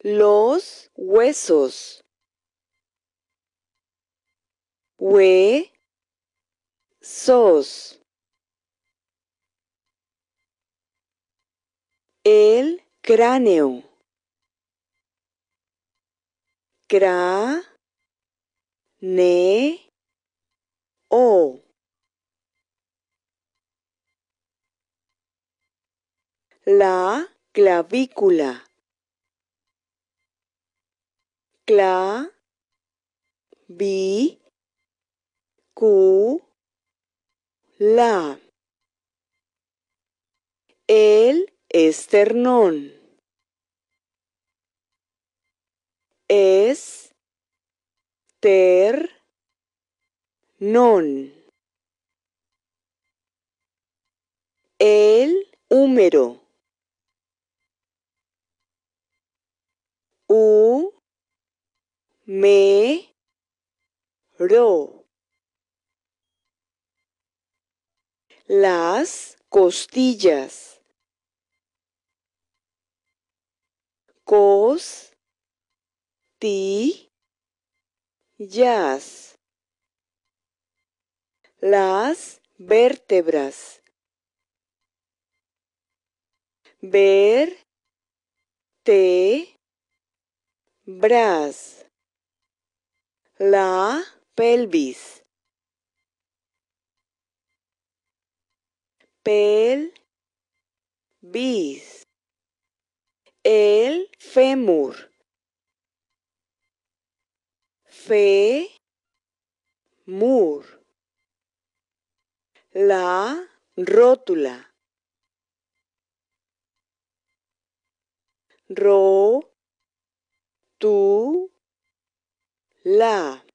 los huesos. sos El cráneo. Cra, ne, o. La clavícula. Cla, vi, cu, la. El esternón. Es, ter, non. El húmero. U, me, ro. Las costillas. Cos, ti. Las vértebras. Ver, te, bras. La pelvis. Pel, bis. El fémur. Fe, mur. La rótula. Ro, tu, la.